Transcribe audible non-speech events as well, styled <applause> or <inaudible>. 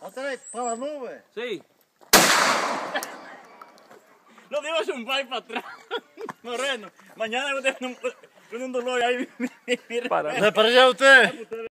Otra vez, para la nube. Sí. Lo digo es un para atrás. <laughs> Moreno. Mañana voy a tener un, un dolor ahí. <laughs> ¿Le parece a usted?